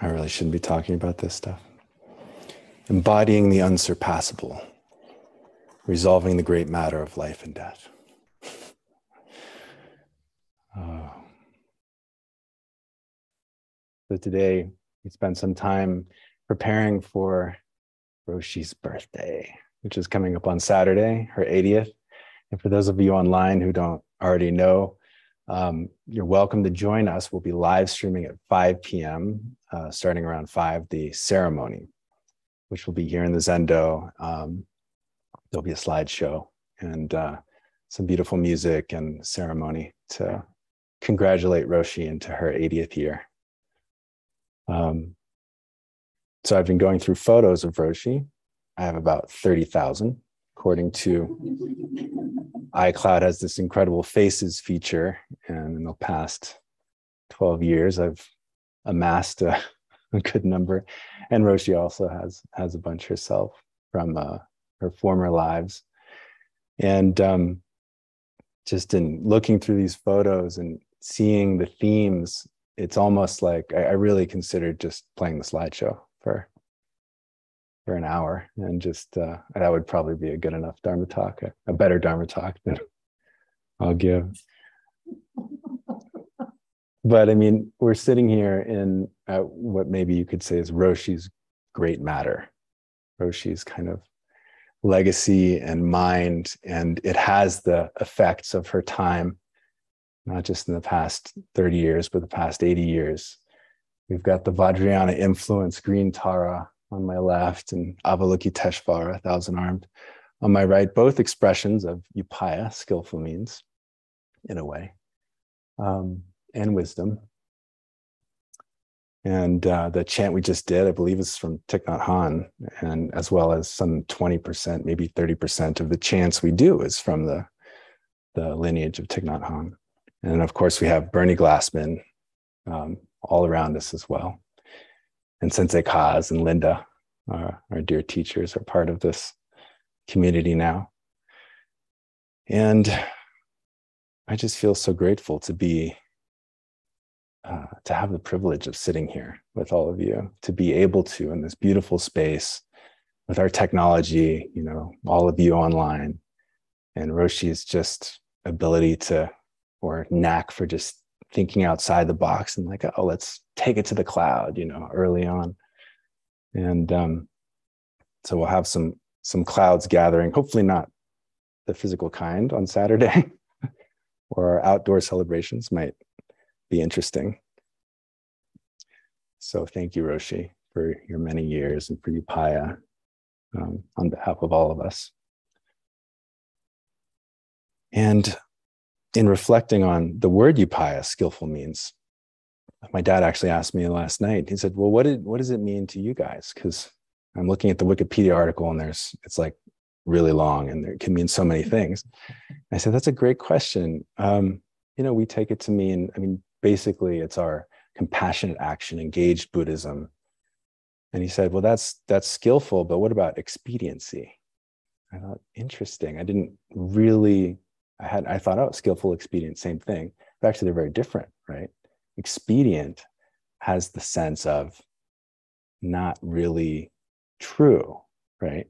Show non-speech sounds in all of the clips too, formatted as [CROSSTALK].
I really shouldn't be talking about this stuff. Embodying the unsurpassable, resolving the great matter of life and death. [LAUGHS] Oh. So today we spent some time preparing for Roshi's birthday, which is coming up on Saturday, her 80th. And for those of you online who don't already know, um, you're welcome to join us. We'll be live streaming at 5 p.m., uh, starting around 5, the ceremony, which will be here in the Zendo. Um, there'll be a slideshow and uh, some beautiful music and ceremony to congratulate Roshi into her 80th year. Um, so I've been going through photos of Roshi. I have about 30,000, according to iCloud has this incredible faces feature. And in the past 12 years, I've amassed a, [LAUGHS] a good number. And Roshi also has, has a bunch herself from uh, her former lives. And um, just in looking through these photos and seeing the themes, it's almost like I, I really considered just playing the slideshow for for an hour and just uh, that would probably be a good enough dharma talk a, a better dharma talk than [LAUGHS] i'll give [LAUGHS] but i mean we're sitting here in uh, what maybe you could say is roshi's great matter roshi's kind of legacy and mind and it has the effects of her time not just in the past 30 years, but the past 80 years. We've got the Vajrayana influence, green Tara on my left, and Avalokiteshvara, thousand armed, on my right, both expressions of upaya, skillful means, in a way, um, and wisdom. And uh, the chant we just did, I believe, is from Thich Nhat Hanh, and as well as some 20%, maybe 30% of the chants we do is from the, the lineage of Thich Nhat Hanh. And of course, we have Bernie Glassman um, all around us as well. And Sensei Kaz and Linda, our, our dear teachers, are part of this community now. And I just feel so grateful to be, uh, to have the privilege of sitting here with all of you, to be able to, in this beautiful space, with our technology, you know, all of you online, and Roshi's just ability to or knack for just thinking outside the box and like, oh, let's take it to the cloud, you know, early on. And um, so we'll have some some clouds gathering, hopefully not the physical kind on Saturday, [LAUGHS] or our outdoor celebrations might be interesting. So thank you, Roshi, for your many years and for Upaya, um, on behalf of all of us. And in reflecting on the word upaya, skillful means, my dad actually asked me last night. He said, "Well, what did what does it mean to you guys?" Because I'm looking at the Wikipedia article, and there's it's like really long, and it can mean so many things. I said, "That's a great question." Um, you know, we take it to mean, I mean, basically, it's our compassionate action, engaged Buddhism. And he said, "Well, that's that's skillful, but what about expediency?" I thought, interesting. I didn't really I had I thought, oh, skillful, expedient, same thing. But actually, they're very different, right? Expedient has the sense of not really true, right?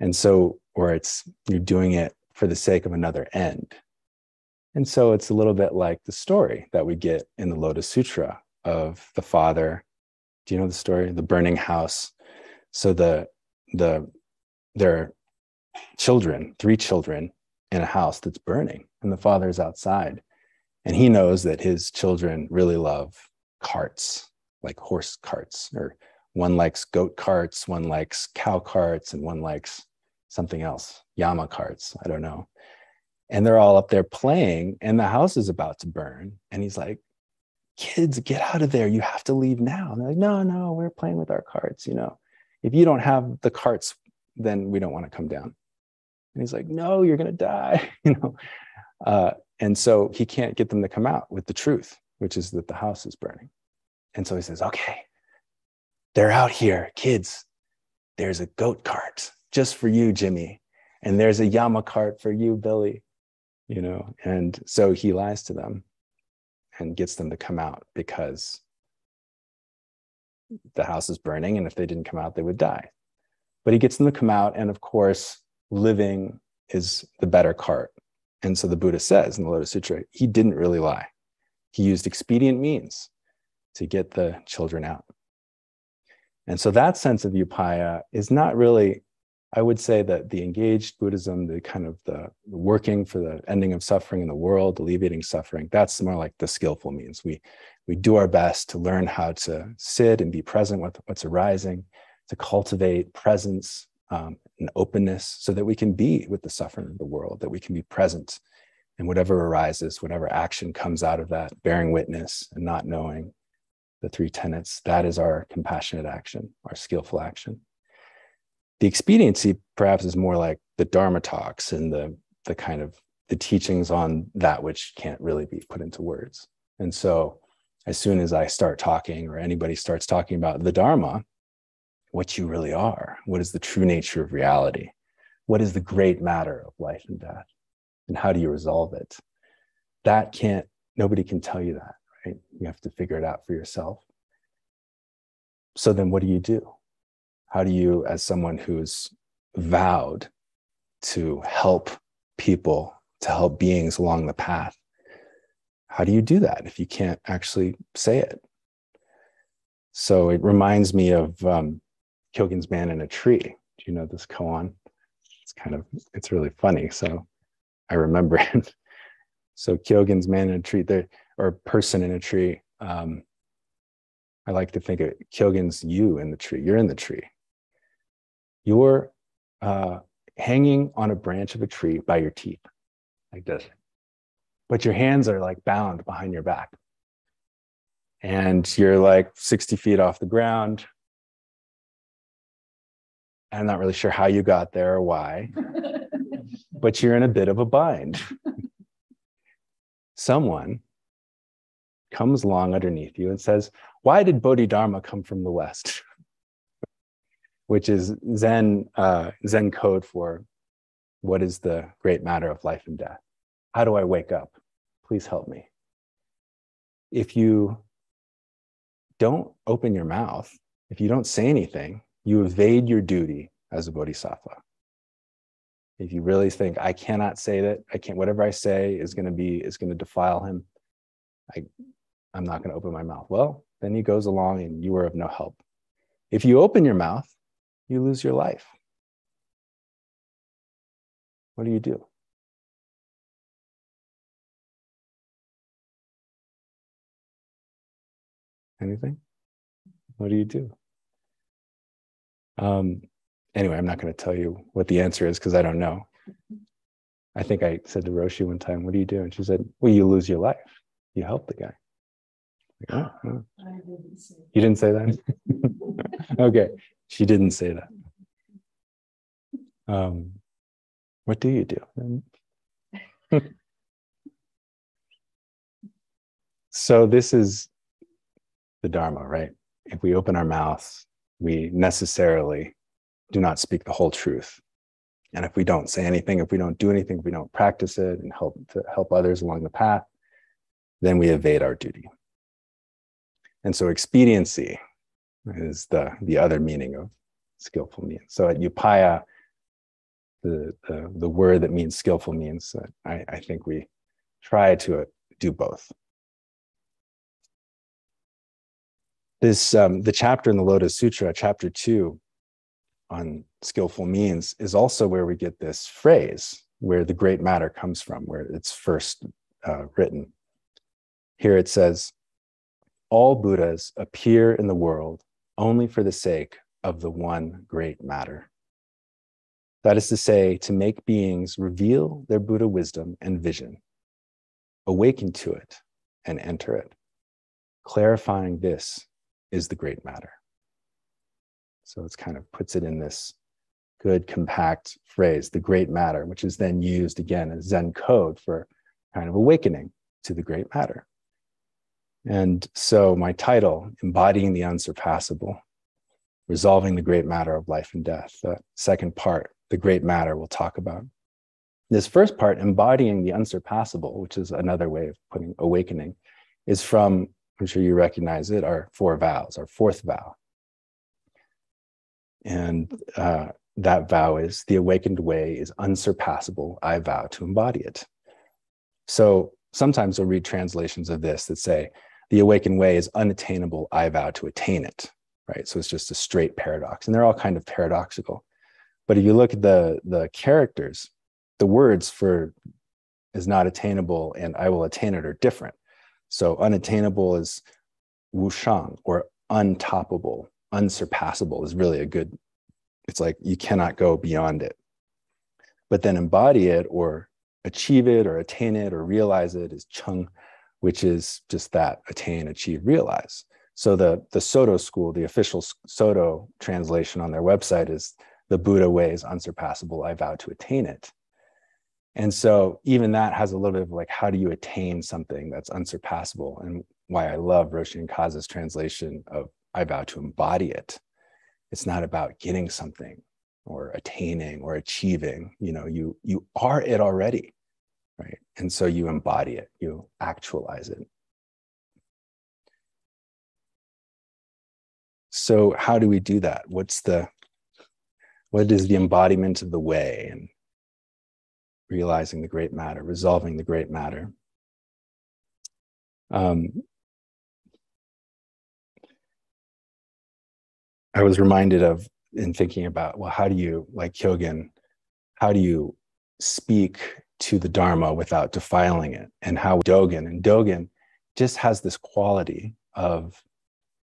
And so, or it's you're doing it for the sake of another end. And so it's a little bit like the story that we get in the Lotus Sutra of the father. Do you know the story? The burning house. So the the their children, three children, in a house that's burning and the father's outside. And he knows that his children really love carts like horse carts or one likes goat carts one likes cow carts and one likes something else yama carts i don't know. And they're all up there playing and the house is about to burn. And he's like kids get out of there. You have to leave now. And they're like no no we're playing with our carts you know. If you don't have the carts then we don't want to come down and he's like, no, you're going to die, [LAUGHS] you know. Uh, and so he can't get them to come out with the truth, which is that the house is burning. And so he says, okay, they're out here, kids. There's a goat cart just for you, Jimmy. And there's a Yama cart for you, Billy. You know, and so he lies to them and gets them to come out because the house is burning, and if they didn't come out, they would die. But he gets them to come out, and of course, living is the better cart. And so the Buddha says in the Lotus Sutra, he didn't really lie. He used expedient means to get the children out. And so that sense of upaya is not really, I would say that the engaged Buddhism, the kind of the working for the ending of suffering in the world, alleviating suffering, that's more like the skillful means. We we do our best to learn how to sit and be present with what's arising, to cultivate presence um, and openness so that we can be with the suffering of the world, that we can be present in whatever arises, whatever action comes out of that, bearing witness and not knowing the three tenets. That is our compassionate action, our skillful action. The expediency perhaps is more like the Dharma talks and the, the kind of the teachings on that which can't really be put into words. And so as soon as I start talking or anybody starts talking about the Dharma, what you really are, what is the true nature of reality, what is the great matter of life and death, and how do you resolve it? That can't, nobody can tell you that right? You have to figure it out for yourself. So then what do you do? How do you, as someone who's vowed to help people, to help beings along the path, how do you do that if you can't actually say it? So it reminds me of um, Kyogen's Man in a Tree. Do you know this koan? It's kind of, it's really funny. So I remember [LAUGHS] it. so Kyogen's Man in a Tree, there, or person in a tree. Um, I like to think of Kyogen's you in the tree. You're in the tree. You're uh, hanging on a branch of a tree by your teeth, like this. But your hands are like bound behind your back. And you're like 60 feet off the ground. I'm not really sure how you got there or why, but you're in a bit of a bind. [LAUGHS] Someone comes along underneath you and says, Why did Bodhidharma come from the West? [LAUGHS] Which is Zen, uh, Zen code for what is the great matter of life and death? How do I wake up? Please help me. If you don't open your mouth, if you don't say anything, you evade your duty as a bodhisattva. If you really think I cannot say that, I can't, whatever I say is going to be, is going to defile him, I, I'm not going to open my mouth. Well, then he goes along and you are of no help. If you open your mouth, you lose your life. What do you do? Anything? What do you do? Um, anyway, I'm not going to tell you what the answer is because I don't know. [LAUGHS] I think I said to Roshi one time, What do you do? And she said, Well, you lose your life. You help the guy. Oh, [GASPS] oh. You didn't say that? [LAUGHS] okay. She didn't say that. Um, what do you do? [LAUGHS] so, this is the Dharma, right? If we open our mouths, we necessarily do not speak the whole truth. And if we don't say anything, if we don't do anything, if we don't practice it and help to help others along the path, then we evade our duty. And so expediency is the, the other meaning of skillful means. So at upaya, the, the, the word that means skillful means, that I, I think we try to uh, do both. This, um, the chapter in the Lotus Sutra, chapter two on skillful means, is also where we get this phrase, where the great matter comes from, where it's first uh, written. Here it says, all Buddhas appear in the world only for the sake of the one great matter. That is to say, to make beings reveal their Buddha wisdom and vision, awaken to it, and enter it. Clarifying this is the great matter. So it's kind of puts it in this good, compact phrase, the great matter, which is then used again as Zen code for kind of awakening to the great matter. And so, my title, Embodying the Unsurpassable, Resolving the Great Matter of Life and Death, the second part, the great matter, we'll talk about. This first part, Embodying the Unsurpassable, which is another way of putting awakening, is from, I'm sure you recognize it, our four vows, our fourth vow, And uh, that vow is the awakened way is unsurpassable. I vow to embody it. So sometimes I'll read translations of this that say, the awakened way is unattainable. I vow to attain it. Right. So it's just a straight paradox. And they're all kind of paradoxical. But if you look at the, the characters, the words for is not attainable and I will attain it are different. So unattainable is wushang or untoppable, unsurpassable is really a good, it's like you cannot go beyond it. But then embody it or achieve it or attain it or realize it is chung, which is just that attain, achieve, realize. So the, the Soto school, the official Soto translation on their website is the Buddha way is unsurpassable. I vow to attain it. And so even that has a little bit of like, how do you attain something that's unsurpassable? And why I love Roshin Kaza's translation of I vow to embody it. It's not about getting something or attaining or achieving. You know, you you are it already, right? And so you embody it, you actualize it. So how do we do that? What's the what is the embodiment of the way and realizing the great matter, resolving the great matter? Um, I was reminded of in thinking about, well, how do you, like Kyogen, how do you speak to the Dharma without defiling it? And how Dogen, and Dogen just has this quality of,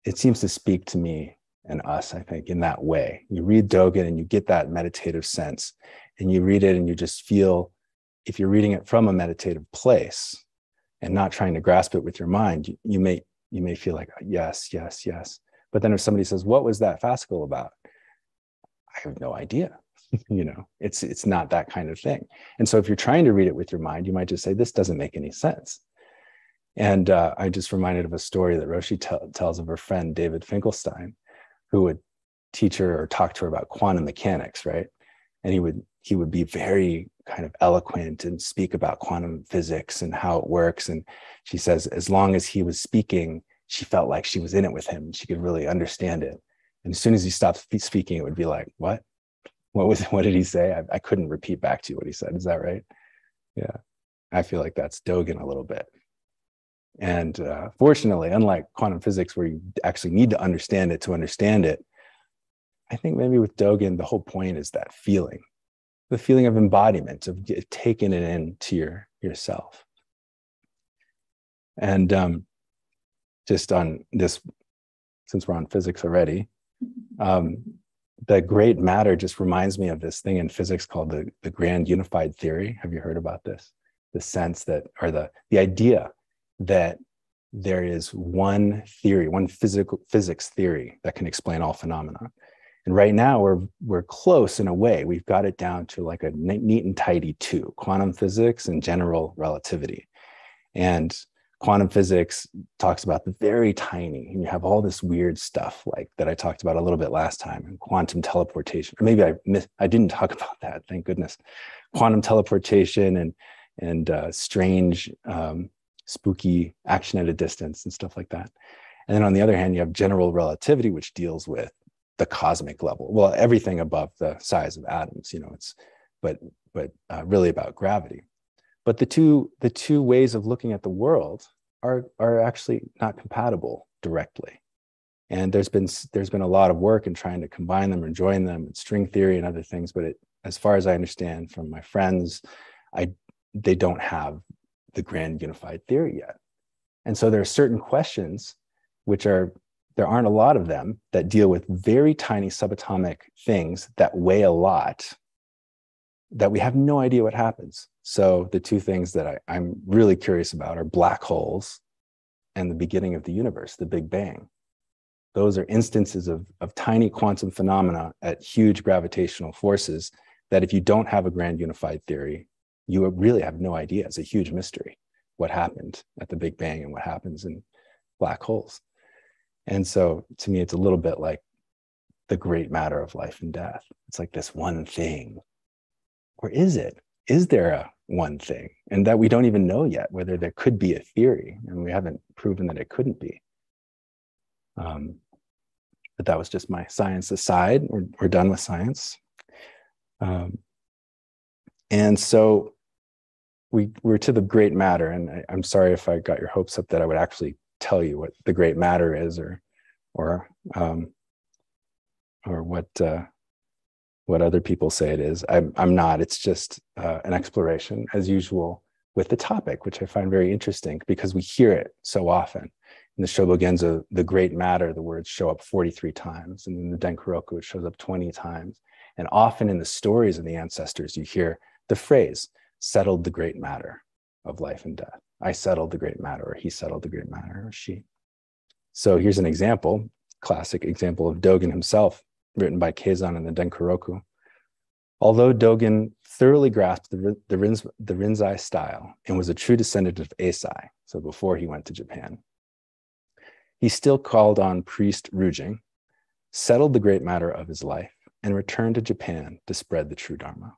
it seems to speak to me and us, I think, in that way. You read Dogen and you get that meditative sense, and you read it and you just feel, if you're reading it from a meditative place and not trying to grasp it with your mind, you, you may you may feel like yes, yes, yes. But then if somebody says, "What was that fascicle about?" I have no idea. [LAUGHS] you know, it's it's not that kind of thing. And so if you're trying to read it with your mind, you might just say, "This doesn't make any sense." And uh, I just reminded of a story that Roshi t- tells of her friend David Finkelstein, who would teach her or talk to her about quantum mechanics, right? And he would he would be very kind of eloquent and speak about quantum physics and how it works. And she says, as long as he was speaking, she felt like she was in it with him. She could really understand it. And as soon as he stopped speaking, it would be like, what? What was [LAUGHS] what did he say? I, I couldn't repeat back to you what he said. Is that right? Yeah. I feel like that's Dogen a little bit. And uh, fortunately, unlike quantum physics, where you actually need to understand it to understand it, I think maybe with Dogen, the whole point is that feeling, the feeling of embodiment, of taking it into your yourself. And um, just on this, since we're on physics already, um, the great matter just reminds me of this thing in physics called the, the grand unified theory. Have you heard about this? The sense that, or the, the idea that there is one theory, one physical physics theory that can explain all phenomena. And right now we're we're close in a way. We've got it down to like a neat and tidy two: quantum physics and general relativity. And quantum physics talks about the very tiny, and you have all this weird stuff like that I talked about a little bit last time, and quantum teleportation. Or maybe I missed, I didn't talk [LAUGHS] about that. Thank goodness. Quantum teleportation and and uh, strange um, spooky action at a distance and stuff like that. And then on the other hand, you have general relativity, which deals with the cosmic level. Well, everything above the size of atoms, you know, it's but but uh, really about gravity. But the two the two ways of looking at the world are are actually not compatible directly. And there's been there's been a lot of work in trying to combine them and join them, and string theory and other things. But it, as far as I understand from my friends, I they don't have the grand unified theory yet. And so there are certain questions which are, there aren't a lot of them that deal with very tiny subatomic things that weigh a lot that we have no idea what happens. So the two things that I, I'm really curious about are black holes and the beginning of the universe, the Big Bang. Those are instances of, of tiny quantum phenomena at huge gravitational forces that if you don't have a grand unified theory, you really have no idea. It's a huge mystery what happened at the Big Bang and what happens in black holes. And so to me, it's a little bit like the great matter of life and death. It's like this one thing. Or is it? Is there a one thing? And that we don't even know yet whether there could be a theory, and we haven't proven that it couldn't be. Um, but that was just my science aside. We're, we're done with science. Um, and so we we're to the great matter. And I, I'm sorry if I got your hopes up that I would actually tell you what the great matter is or or um, or what uh, what other people say it is. I'm, I'm not. It's just uh, an exploration, as usual, with the topic, which I find very interesting because we hear it so often. In the Shobogenzo, the great matter, the words show up 43 times. And in the Denkoroku, it shows up 20 times. And often in the stories of the ancestors, you hear the phrase, settled the great matter of life and death. I settled the great matter, or he settled the great matter, or she. So here's an example, classic example of Dogen himself written by Keizan in the Denkoroku. Although Dogen thoroughly grasped the, the, Rinz, the Rinzai style and was a true descendant of Eisai, so before he went to Japan, he still called on priest Rujing, settled the great matter of his life, and returned to Japan to spread the true Dharma.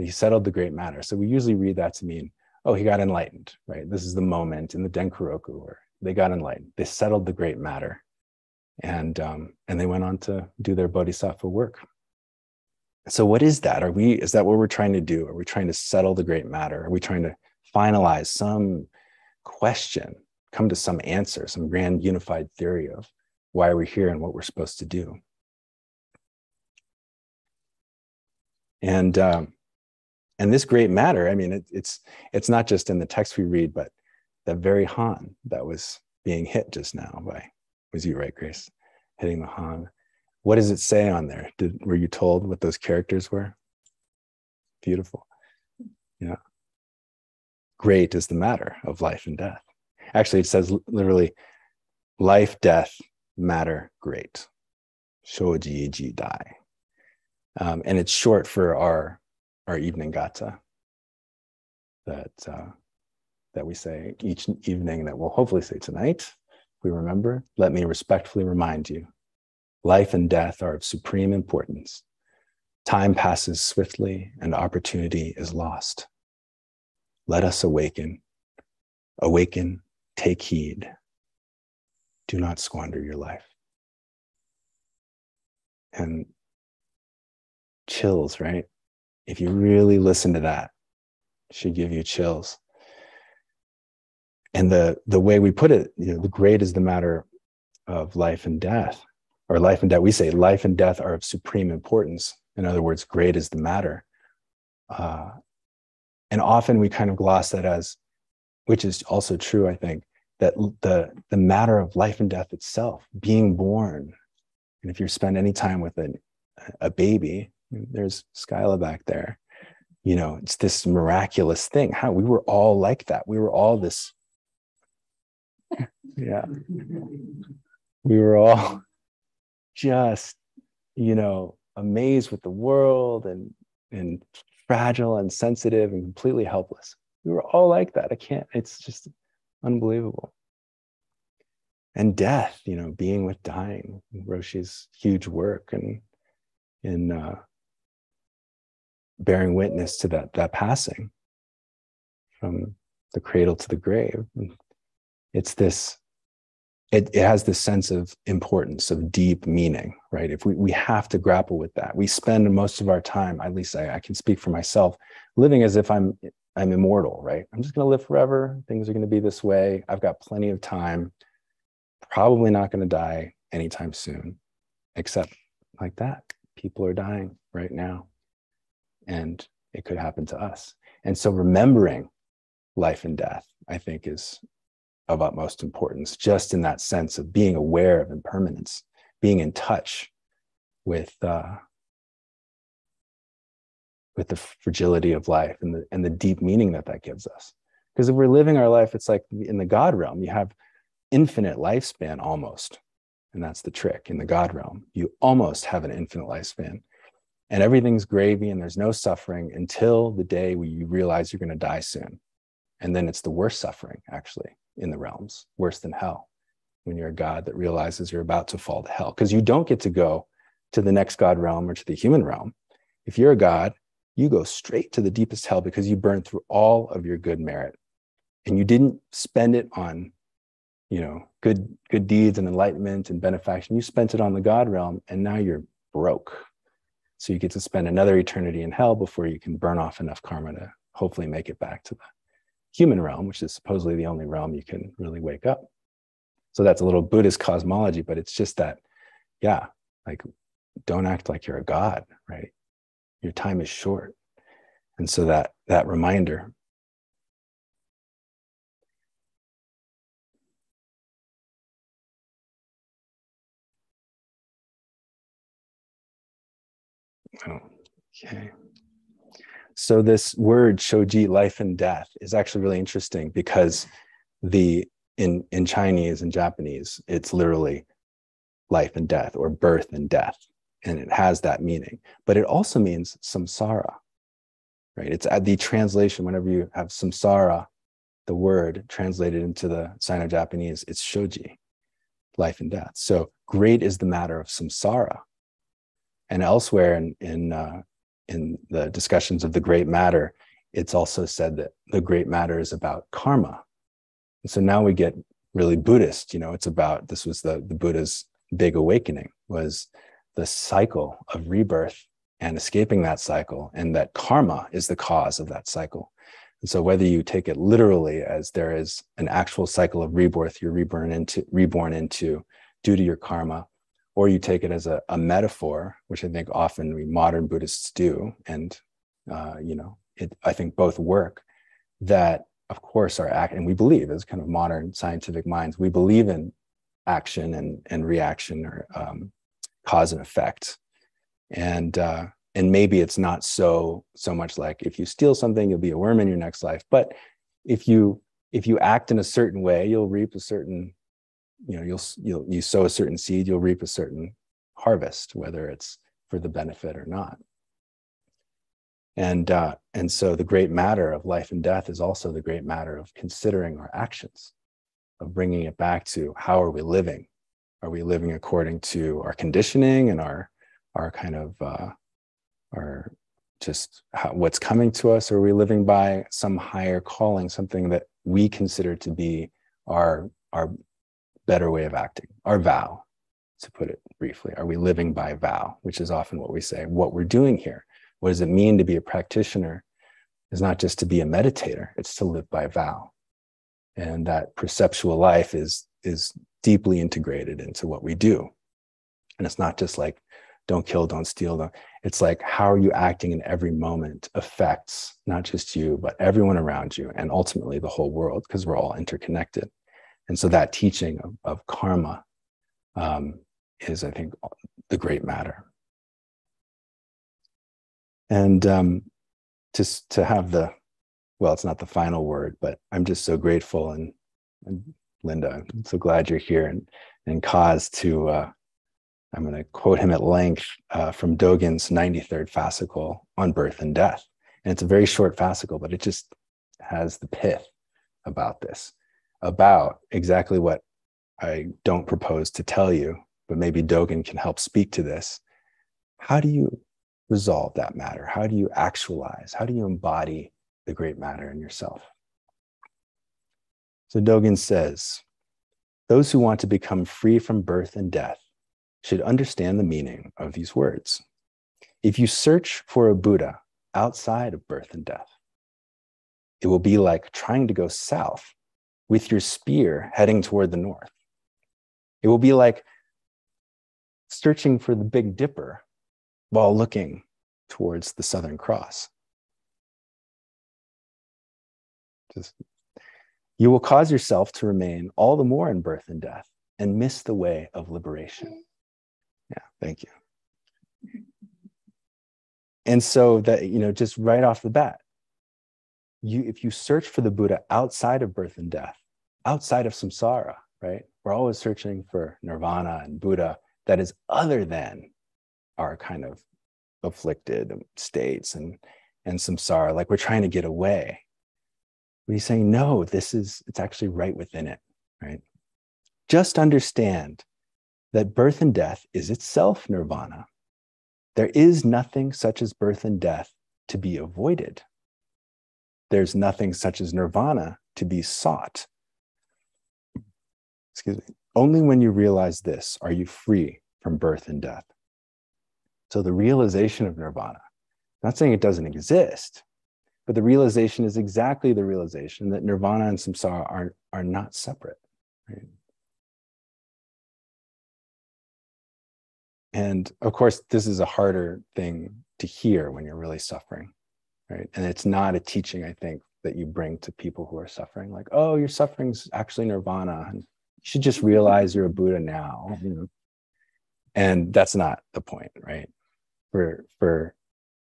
He settled the great matter. So we usually read that to mean, oh, he got enlightened, right? This is the moment in the Denkoroku where they got enlightened. They settled the great matter and um, and they went on to do their bodhisattva work so what is that are we is that what we're trying to do are we trying to settle the great matter are we trying to finalize some question come to some answer some grand unified theory of why we're here and what we're supposed to do and um, and this great matter i mean it, it's it's not just in the text we read but that very han that was being hit just now by was you right, Grace? Hitting the Han. What does it say on there? Did were you told what those characters were? Beautiful. Yeah. Great is the matter of life and death. Actually, it says literally, life, death, matter, great. Shoji ji dai. Um, and it's short for our our evening gatha that uh, that we say each evening that we'll hopefully say tonight we remember, let me respectfully remind you life and death are of supreme importance. Time passes swiftly and opportunity is lost. Let us awaken. Awaken, take heed. Do not squander your life. And chills, right? If you really listen to that, should give you chills. And the the way we put it you know the great is the matter of life and death or life and death. We say life and death are of supreme importance. In other words great is the matter. Uh, and often we kind of gloss that as which is also true i think that the the matter of life and death itself being born and if you spend any time with an, a baby there's skyla back there you know it's this miraculous thing how we were all like that we were all this [LAUGHS] yeah. We were all just, you know, amazed with the world and and fragile and sensitive and completely helpless. We were all like that. I can't, it's just unbelievable. And death, you know, being with dying, Roshi's huge work and in uh, bearing witness to that that passing from the cradle to the grave. It's this it, it has this sense of importance of deep meaning right? If we, we have to grapple with that we spend most of our time at least I, I can speak for myself living as if i'm i'm immortal right? I'm just going to live forever. Things are going to be this way. I've got plenty of time. Probably not going to die anytime soon except like that. People are dying right now and it could happen to us and so remembering life and death i think is of utmost importance, just in that sense of being aware of impermanence, being in touch with uh, with the fragility of life and the and the deep meaning that that gives us. Because if we're living our life, it's like in the God realm, you have infinite lifespan almost, and that's the trick. In the God realm, you almost have an infinite lifespan, and everything's gravy, and there's no suffering until the day where you realize you're going to die soon, and then it's the worst suffering actually in the realms, worse than hell, when you're a God that realizes you're about to fall to hell. Because you don't get to go to the next God realm or to the human realm. If you're a God, you go straight to the deepest hell because you burned through all of your good merit and you didn't spend it on you know, good good deeds and enlightenment and benefaction. You spent it on the God realm, and now you're broke. So you get to spend another eternity in hell before you can burn off enough karma to hopefully make it back to the human realm, which is supposedly the only realm you can really wake up. So that's a little Buddhist cosmology, but it's just that, yeah, like don't act like you're a god, right? Your time is short. And so that that reminder Okay. So this word shoji, life and death, is actually really interesting because the in in Chinese and Japanese, it's literally life and death or birth and death, and it has that meaning. But it also means samsara, right? It's at the translation. Whenever you have samsara, the word translated into the Sino-Japanese, it's shoji, life and death. So great is the matter of samsara, and elsewhere in in uh, in the discussions of the great matter, it's also said that the great matter is about karma. And so now we get really Buddhist. You know, it's about this was the the Buddha's big awakening was the cycle of rebirth and escaping that cycle, and that karma is the cause of that cycle. And so whether you take it literally as there is an actual cycle of rebirth, you're reborn into reborn into due to your karma, or you take it as a, a metaphor, which I think often we modern Buddhists do, and uh, you know, it, I think both work. That of course our act, and we believe as kind of modern scientific minds, we believe in action and and reaction or um, cause and effect, and uh, and maybe it's not so so much like if you steal something, you'll be a worm in your next life, but if you if you act in a certain way, you'll reap a certain you know you'll you'll you sow a certain seed you'll reap a certain harvest whether it's for the benefit or not. And uh, and so the great matter of life and death is also the great matter of considering our actions of bringing it back to how are we living? Are we living according to our conditioning and our our kind of uh, our just how, what's coming to us? Or are we living by some higher calling something that we consider to be our our better way of acting, our vow, to put it briefly. Are we living by vow, which is often what we say, what we're doing here? What does it mean to be a practitioner? Is not just to be a meditator, it's to live by vow. And that preceptual life is, is deeply integrated into what we do. And it's not just like, don't kill, don't steal. Don't. It's like, how are you acting in every moment affects not just you, but everyone around you, and ultimately the whole world, because we're all interconnected. And so that teaching of, of karma um, is, I think, the great matter. And um, just to have the, well, it's not the final word, but I'm just so grateful and, and Linda, I'm so glad you're here and, and Kaz to, uh, I'm going to quote him at length uh, from Dogen's 93rd fascicle on birth and death. And it's a very short fascicle, but it just has the pith about this about exactly what I don't propose to tell you, but maybe Dogen can help speak to this. How do you resolve that matter? How do you actualize? How do you embody the great matter in yourself? So Dogen says, those who want to become free from birth and death should understand the meaning of these words. If you search for a Buddha outside of birth and death, it will be like trying to go south with your spear heading toward the north. It will be like searching for the Big Dipper while looking towards the Southern Cross. Just, you will cause yourself to remain all the more in birth and death and miss the way of liberation. Yeah, thank you. And so that, you know, just right off the bat, you if you search for the Buddha outside of birth and death, outside of samsara, right? We're always searching for nirvana and Buddha that is other than our kind of afflicted states and and samsara. Like we're trying to get away. But he's saying, no, this is it's actually right within it, right? Just understand that birth and death is itself nirvana. There is nothing such as birth and death to be avoided. There's nothing such as nirvana to be sought. excuse me, only when you realize this are you free from birth and death. So the realization of nirvana, not saying it doesn't exist, but the realization is exactly the realization that nirvana and samsara are, are not separate. Right? And of course, this is a harder thing to hear when you're really suffering, right? And it's not a teaching, I think, that you bring to people who are suffering, like, oh, your suffering's actually nirvana. And you should just realize you're a Buddha now. You know? And that's not the point, right? For for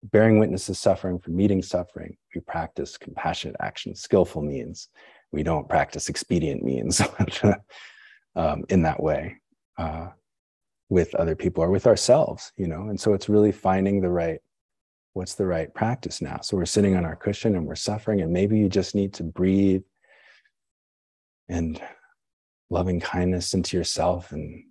bearing witness to suffering, for meeting suffering, we practice compassionate action, skillful means. We don't practice expedient means [LAUGHS] um, in that way. Uh, with other people or with ourselves, you know. And so it's really finding the right, what's the right practice now. So we're sitting on our cushion and we're suffering, and maybe you just need to breathe and loving kindness into yourself and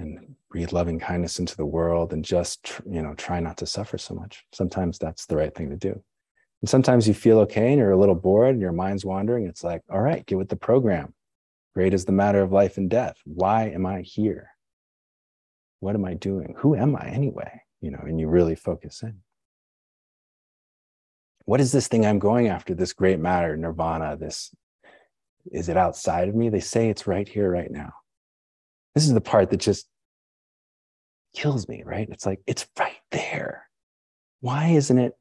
and breathe loving kindness into the world and just you know try not to suffer so much sometimes that's the right thing to do and sometimes you feel okay and you're a little bored and your mind's wandering it's like all right get with the program great is the matter of life and death why am i here what am I doing? Who am I anyway? You know, and you really focus in. What is this thing I'm going after? This great matter, nirvana, this is it outside of me? They say it's right here, right now. This is the part that just kills me, right? It's like, it's right there. Why isn't it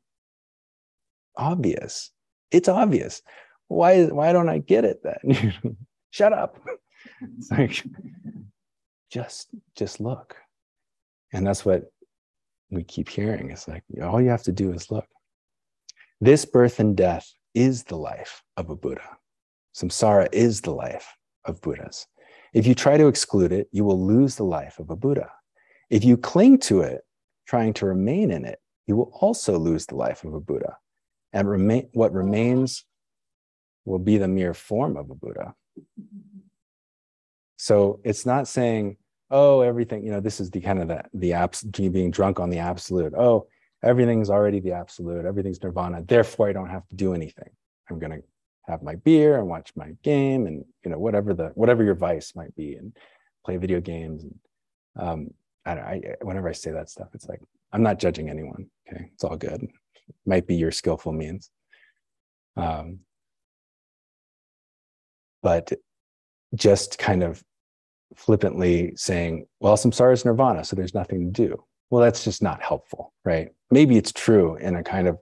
obvious? It's obvious. Why, why don't I get it then? [LAUGHS] Shut up. [LAUGHS] It's like, just, just look. And that's what we keep hearing. It's like all you have to do is look. This birth and death is the life of a Buddha. Samsara is the life of Buddhas. If you try to exclude it, you will lose the life of a Buddha. If you cling to it, trying to remain in it, you will also lose the life of a Buddha. And remain, what remains will be the mere form of a Buddha. So it's not saying, oh everything you know this is the kind of the the abs being drunk on the absolute oh everything's already the absolute. Everything's nirvana. Therefore i don't have to do anything. I'm going to have my beer and watch my game and you know whatever the whatever your vice might be and play video games and um I, don't I whenever i say that stuff it's like i'm not judging anyone okay? It's all good. Might be your skillful means. Um but just kind of flippantly saying, well, samsara is nirvana, so there's nothing to do. Well, that's just not helpful, right? Maybe it's true in a kind of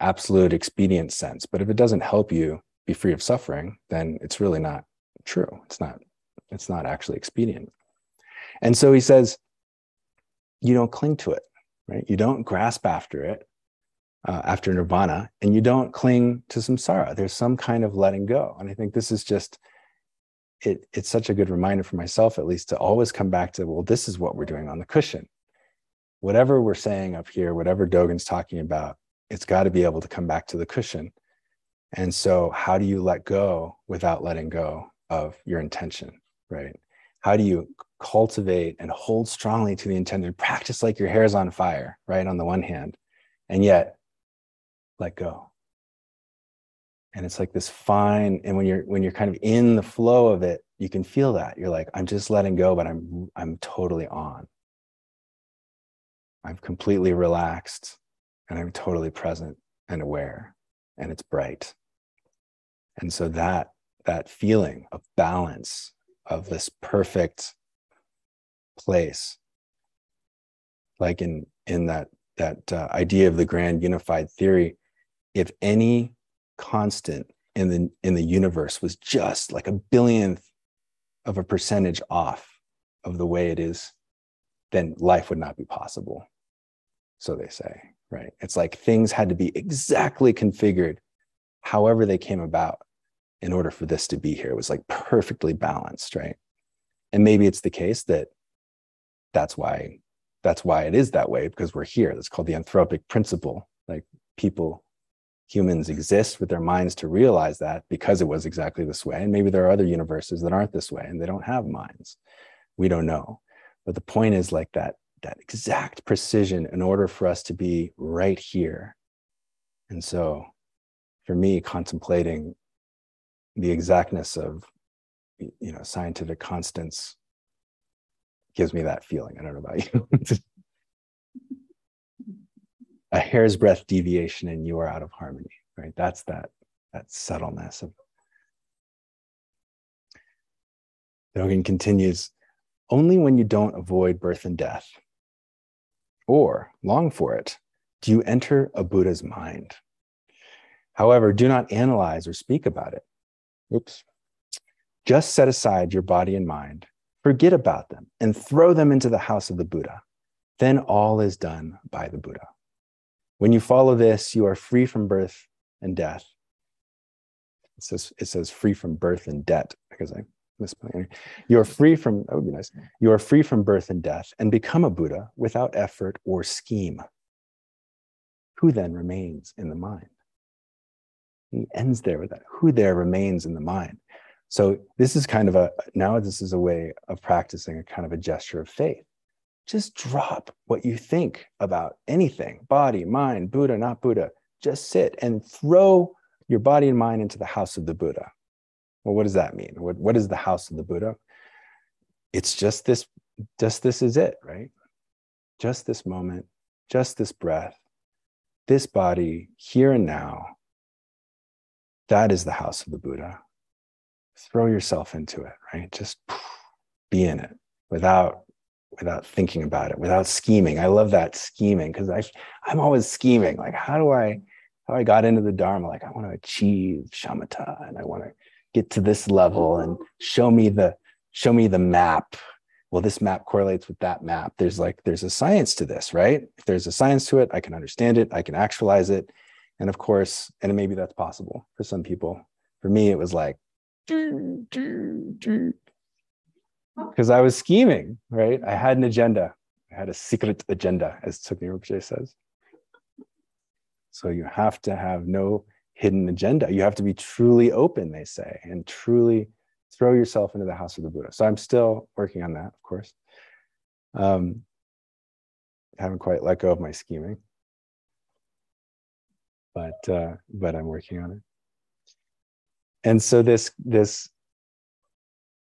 absolute expedient sense, but if it doesn't help you be free of suffering, then it's really not true. It's not, it's not actually expedient. And so he says, you don't cling to it, right? You don't grasp after it, uh, after nirvana, and you don't cling to samsara. There's some kind of letting go. And I think this is just it, it's such a good reminder for myself, at least, to always come back to, well, this is what we're doing on the cushion. Whatever we're saying up here, whatever Dogen's talking about, it's got to be able to come back to the cushion. And so, how do you let go without letting go of your intention, right? How do you cultivate and hold strongly to the intention, practice like your hair is on fire, right? On the one hand, and yet let go and it's like this fine and when you're when you're kind of in the flow of it you can feel that you're like i'm just letting go but i'm i'm totally on i'm completely relaxed and i'm totally present and aware and it's bright. And so that that feeling of balance of this perfect place like in in that that uh, idea of the grand unified theory if any constant in the in the universe was just like a billionth of a percentage off of the way it is then life would not be possible so they say right it's like things had to be exactly configured however they came about in order for this to be here it was like perfectly balanced right and maybe it's the case that that's why that's why it is that way because we're here that's called the anthropic principle like people humans exist with their minds to realize that because it was exactly this way. And maybe there are other universes that aren't this way and they don't have minds. We don't know. But the point is like that, that exact precision in order for us to be right here. And so for me, contemplating the exactness of, you know, scientific constants gives me that feeling. I don't know about you. [LAUGHS] a hair's breadth deviation and you are out of harmony, right? That's that, that subtleness of. Dogen continues only when you don't avoid birth and death or long for it do you enter a Buddha's mind. However, do not analyze or speak about it. Oops. Just set aside your body and mind, forget about them, and throw them into the house of the Buddha. Then all is done by the Buddha. When you follow this, you are free from birth and death. It says, it says free from birth and debt because I misspelling. You are free from, that would be nice. You are free from birth and death and become a Buddha without effort or scheme. Who then remains in the mind? He ends there with that. Who there remains in the mind? So this is kind of a, now this is a way of practicing a kind of a gesture of faith just drop what you think about anything body, mind, Buddha, not Buddha. Just sit and throw your body and mind into the house of the Buddha. Well, what does that mean? What, what is the house of the Buddha? It's just this, just this is it, right? Just this moment, just this breath, this body, here and now. That is the house of the Buddha. Throw yourself into it, right? Just be in it without without thinking about it, without scheming. I love that scheming because I I'm always scheming. Like, how do I how I got into the Dharma? Like, I want to achieve shamatha and I want to get to this level and show me the show me the map. Well, this map correlates with that map. There's like there's a science to this, right? If there's a science to it, I can understand it, I can actualize it. And of course, and maybe that's possible for some people. For me, it was like because I was scheming, right? I had an agenda. I had a secret agenda, as Tsoknyi Rinpoche says. So you have to have no hidden agenda. You have to be truly open, they say, and truly throw yourself into the house of the Buddha. So I'm still working on that, of course. Um, haven't quite let go of my scheming, but uh, but I'm working on it. And so this this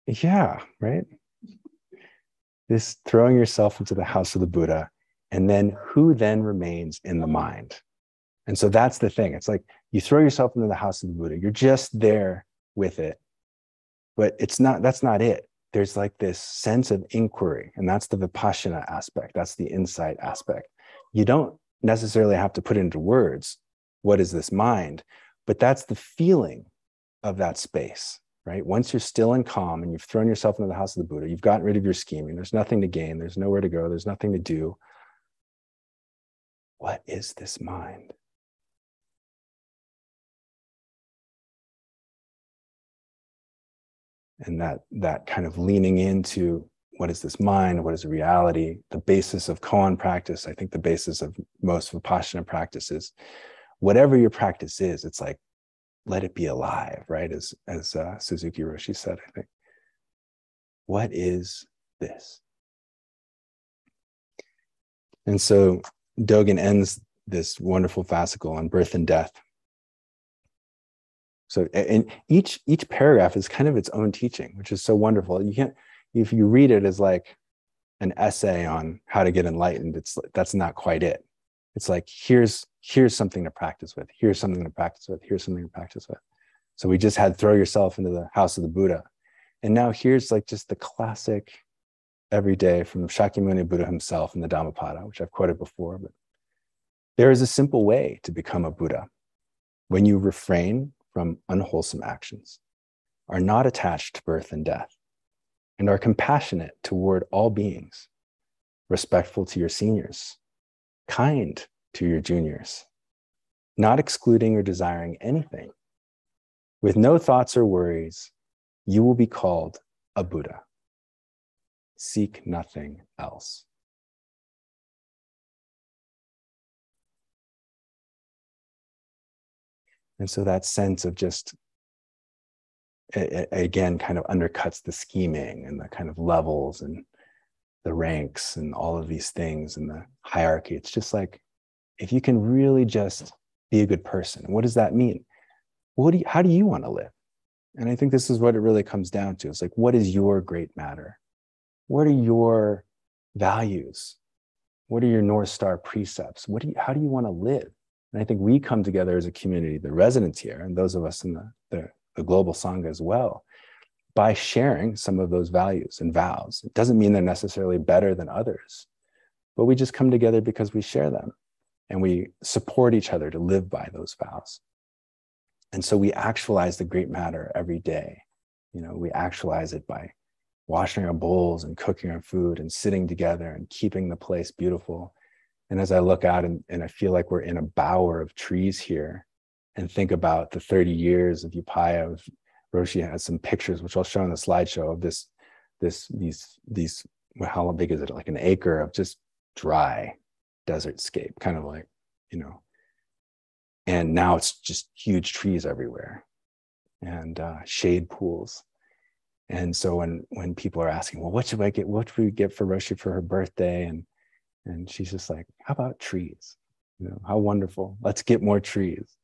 yeah, right this throwing yourself into the house of the Buddha, and then who then remains in the mind? And so that's the thing. It's like you throw yourself into the house of the Buddha, you're just there with it. But it's not, that's not it. There's like this sense of inquiry, and that's the vipassana aspect, that's the insight aspect. You don't necessarily have to put into words what is this mind, but that's the feeling of that space right? Once you're still and calm and you've thrown yourself into the house of the Buddha, you've gotten rid of your scheming, there's nothing to gain, there's nowhere to go, there's nothing to do. What is this mind? And that, that kind of leaning into what is this mind? What is reality? The basis of koan practice, I think the basis of most Vipassana practices, whatever your practice is, it's like let it be alive, right? As as uh, Suzuki Roshi said, I think. What is this? And so Dogen ends this wonderful fascicle on birth and death. So and each each paragraph is kind of its own teaching, which is so wonderful. You can't if you read it as like an essay on how to get enlightened, it's that's not quite it. It's like here's here's something to practice with, here's something to practice with, here's something to practice with. So we just had throw yourself into the house of the Buddha. And now here's like just the classic every day from Shakyamuni Buddha himself in the Dhammapada, which I've quoted before. But there is a simple way to become a Buddha when you refrain from unwholesome actions, are not attached to birth and death, and are compassionate toward all beings, respectful to your seniors, kind to your juniors, not excluding or desiring anything. With no thoughts or worries, you will be called a Buddha. Seek nothing else. And so that sense of just, again, kind of undercuts the scheming and the kind of levels and the ranks and all of these things and the hierarchy. It's just like if you can really just be a good person, what does that mean? What do you, how do you want to live? And I think this is what it really comes down to. It's like, what is your great matter? What are your values? What are your North Star precepts? What do you, how do you want to live? And I think we come together as a community, the residents here, and those of us in the, the, the global Sangha as well, by sharing some of those values and vows. It doesn't mean they're necessarily better than others, but we just come together because we share them and we support each other to live by those vows. And so we actualize the great matter every day. You know, we actualize it by washing our bowls and cooking our food and sitting together and keeping the place beautiful. And as I look out and, and I feel like we're in a bower of trees here and think about the 30 years of Upaya, of Roshi has some pictures, which I'll show in the slideshow of this, this, these, these, how big is it? Like an acre of just dry desert scape, kind of like, you know, and now it's just huge trees everywhere and uh, shade pools. And so when when people are asking, well, what should I get? What should we get for Roshi for her birthday? And and she's just like, how about trees? You know, how wonderful. Let's get more trees.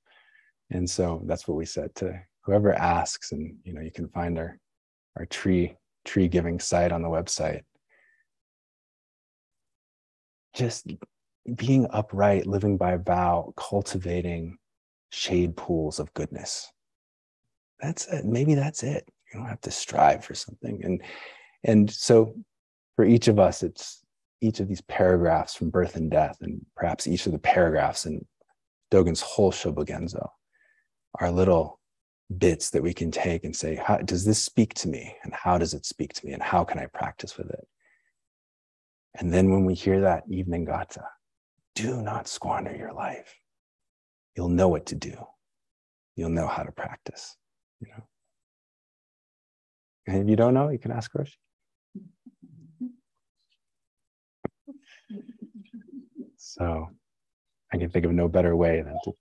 And so that's what we said to whoever asks, and you know, you can find our our tree tree giving site on the website. Just being upright, living by vow, cultivating shade pools of goodness. That's it. Maybe that's it. You don't have to strive for something. And and so for each of us, it's each of these paragraphs from birth and death, and perhaps each of the paragraphs in Dogen's whole Shobogenzo are little bits that we can take and say, how does this speak to me? And how does it speak to me? And how can I practice with it? And then when we hear that evening gatha, do not squander your life. You'll know what to do. You'll know how to practice, you know. And if you don't know, you can ask Roshi. So I can think of no better way than to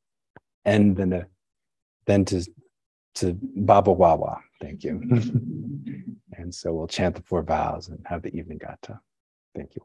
end than to than to to Baba Wawa. Thank you. [LAUGHS] and so we'll chant the four vows and have the evening gatha. Thank you.